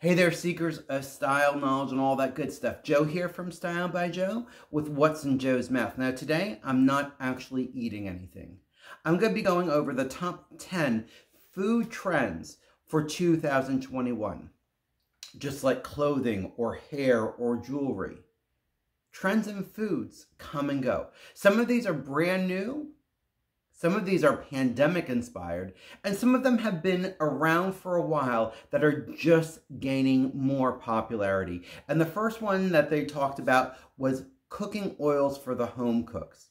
Hey there, seekers of style, knowledge, and all that good stuff. Joe here from Style by Joe with What's in Joe's Mouth. Now, today, I'm not actually eating anything. I'm going to be going over the top 10 food trends for 2021, just like clothing or hair or jewelry. Trends in foods come and go. Some of these are brand new, some of these are pandemic inspired, and some of them have been around for a while that are just gaining more popularity. And the first one that they talked about was cooking oils for the home cooks.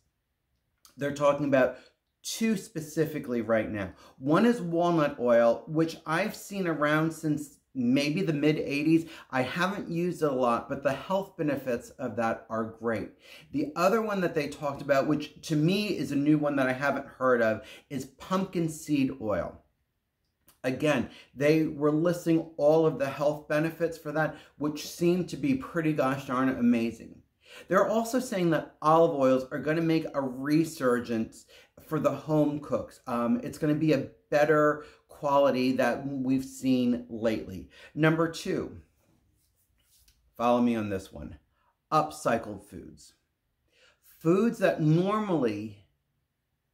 They're talking about two specifically right now. One is walnut oil, which I've seen around since maybe the mid 80s. I haven't used it a lot, but the health benefits of that are great. The other one that they talked about, which to me is a new one that I haven't heard of, is pumpkin seed oil. Again, they were listing all of the health benefits for that, which seem to be pretty gosh darn amazing. They're also saying that olive oils are going to make a resurgence for the home cooks. Um, it's going to be a better quality that we've seen lately. Number two, follow me on this one, upcycled foods. Foods that normally,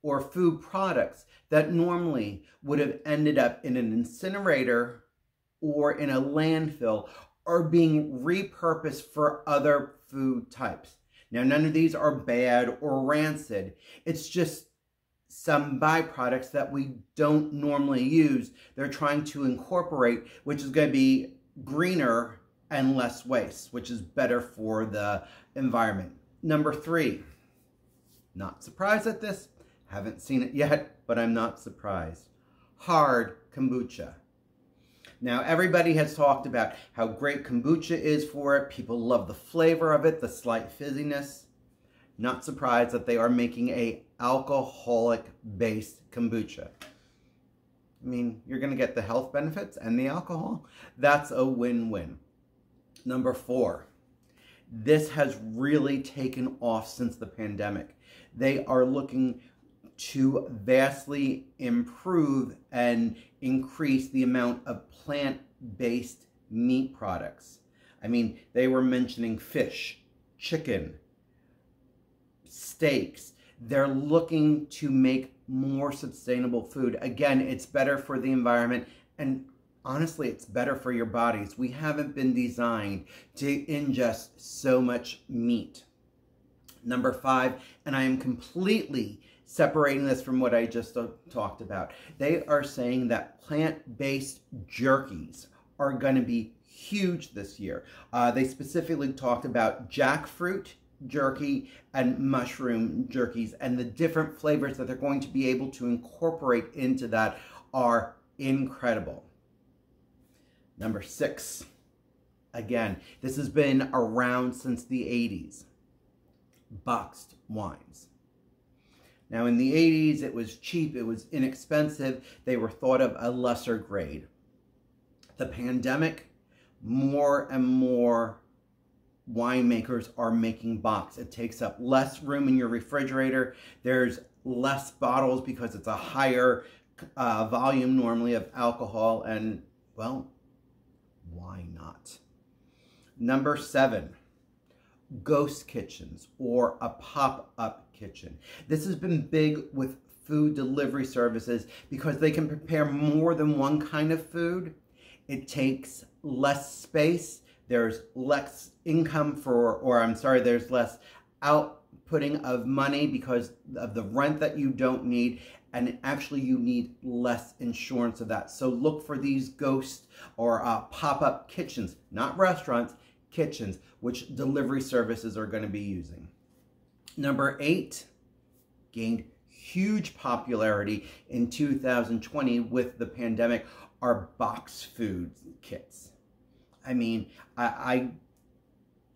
or food products that normally would have ended up in an incinerator or in a landfill are being repurposed for other food types. Now, none of these are bad or rancid. It's just some byproducts that we don't normally use. They're trying to incorporate, which is going to be greener and less waste, which is better for the environment. Number three, not surprised at this. Haven't seen it yet, but I'm not surprised. Hard kombucha. Now, everybody has talked about how great kombucha is for it. People love the flavor of it, the slight fizziness. Not surprised that they are making a alcoholic-based kombucha. I mean, you're going to get the health benefits and the alcohol. That's a win-win. Number four, this has really taken off since the pandemic. They are looking to vastly improve and increase the amount of plant-based meat products. I mean, they were mentioning fish, chicken, steaks. They're looking to make more sustainable food. Again, it's better for the environment and honestly, it's better for your bodies. We haven't been designed to ingest so much meat. Number five, and I am completely separating this from what I just talked about. They are saying that plant-based jerkies are going to be huge this year. Uh, they specifically talked about jackfruit jerky and mushroom jerkies and the different flavors that they're going to be able to incorporate into that are incredible. Number six, again, this has been around since the 80s, boxed wines. Now in the 80s, it was cheap, it was inexpensive, they were thought of a lesser grade. The pandemic, more and more winemakers are making box. It takes up less room in your refrigerator. There's less bottles because it's a higher uh, volume normally of alcohol and, well, why not? Number seven, ghost kitchens or a pop-up kitchen. This has been big with food delivery services because they can prepare more than one kind of food. It takes less space there's less income for, or I'm sorry, there's less outputting of money because of the rent that you don't need and actually you need less insurance of that. So look for these ghost or uh, pop-up kitchens, not restaurants, kitchens, which delivery services are going to be using. Number eight, gained huge popularity in 2020 with the pandemic, are box food kits. I mean, I, I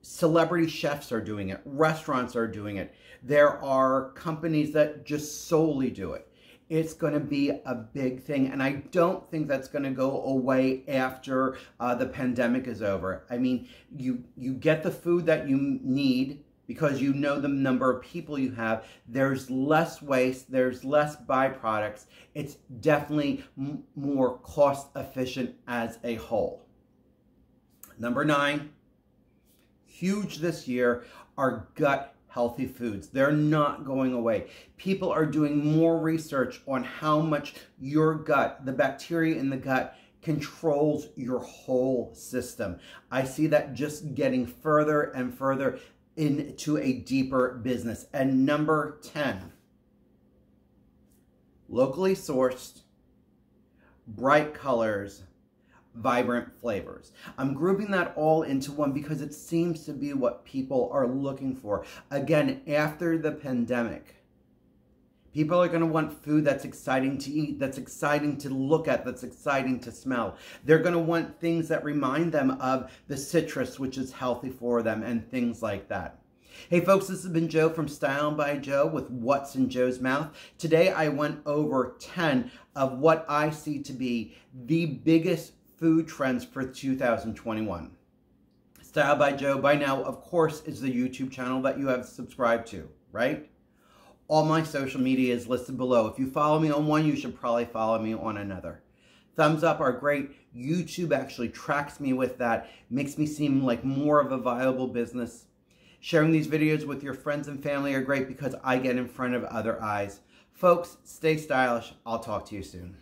celebrity chefs are doing it. Restaurants are doing it. There are companies that just solely do it. It's going to be a big thing. And I don't think that's going to go away after uh, the pandemic is over. I mean, you, you get the food that you need because you know the number of people you have. There's less waste. There's less byproducts. It's definitely more cost efficient as a whole. Number nine, huge this year, are gut healthy foods. They're not going away. People are doing more research on how much your gut, the bacteria in the gut, controls your whole system. I see that just getting further and further into a deeper business. And number 10, locally sourced, bright colors, vibrant flavors. I'm grouping that all into one because it seems to be what people are looking for. Again, after the pandemic, people are going to want food that's exciting to eat, that's exciting to look at, that's exciting to smell. They're going to want things that remind them of the citrus, which is healthy for them, and things like that. Hey folks, this has been Joe from Style by Joe with What's in Joe's Mouth. Today I went over 10 of what I see to be the biggest food trends for 2021. Style by Joe, by now, of course, is the YouTube channel that you have subscribed to, right? All my social media is listed below. If you follow me on one, you should probably follow me on another. Thumbs up are great. YouTube actually tracks me with that, makes me seem like more of a viable business. Sharing these videos with your friends and family are great because I get in front of other eyes. Folks, stay stylish. I'll talk to you soon.